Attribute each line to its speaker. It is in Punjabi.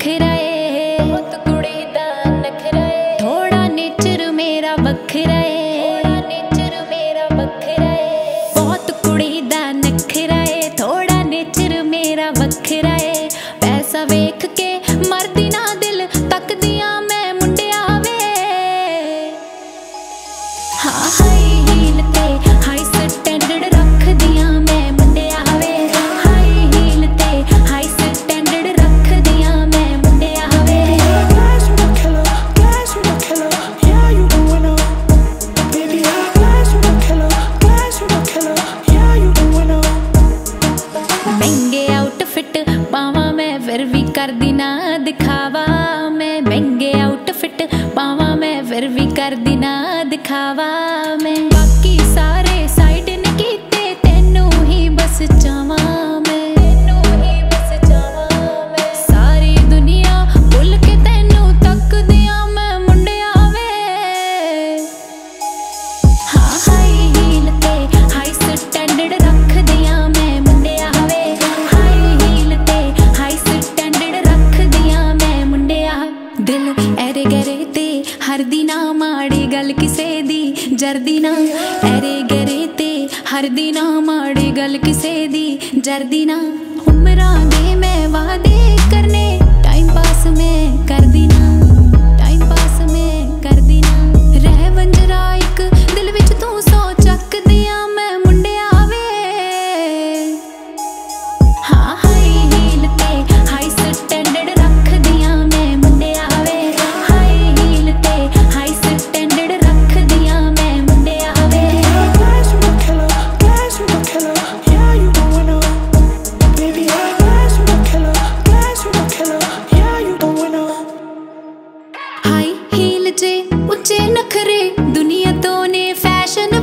Speaker 1: ਨਖਰਾ ਏ। ਪੁੱਤ ਕੁੜੀ ਦਾ ਨਖਰਾ ਏ। ਥੋੜਾ ਨੇਚਰ ਮੇਰਾ ਵੱਖਰਾ ਏ।
Speaker 2: ਥੋੜਾ ਨੇਚਰ ਮੇਰਾ ਵੱਖਰਾ ਏ। ਬਹੁਤ ਕੁੜੀ ਦਾ ਨਖਰਾ ਏ।
Speaker 1: ਥੋੜਾ ਨੇਚਰ ਮੇਰਾ ਵੱਖਰਾ ਏ। ਪੈਸਾ ਵੇਖ ਕੇ ਦਿਖਾਵਾ, ਮੈਂ ਮਹਿੰਗੇ ਆਊਟਫਿਟ ਪਾਵਾਂ, ਮੈਂ ਫਿਰ ਵੀ ਕਰਦੀ ਨਾ ਦਿਖਾਵਾ, ਮੈਂ ਬਾਕੀ ਸਾਰੇ ਸਾਈਡ ਨੇ ਕੀਤੇ, ਤੈਨੂੰ ਹੀ ਬਸ ਚਾਵਾਂ। ਹਰ ਨਾ ਮਾੜੀ ਗੱਲ ਕਿਸੇ ਦੀ, ਜਰਦੀ ਨਾ ਐਰੇ ਗਰੇ ਤੇ ਹਰਦੀ ਨਾ ਮਾੜੀ ਗੱਲ ਕਿਸੇ ਦੀ, ਜਰਦੀ ਨਾ ਉਮਰਾਂ ਦੇ ਮੈਂ ਵਾਦੇ ਕਰਨੇ ਟਾਈਮ ਪਾਸ ਮੈਂ ਕਰਦੀ ਹਾਈ ਹੀਲ ਜੇ ਉੱਚੇ ਨਖਰੇ ਦੁਨੀਆ ਤੋਂ ਨੇ ਫੈਸ਼ਨ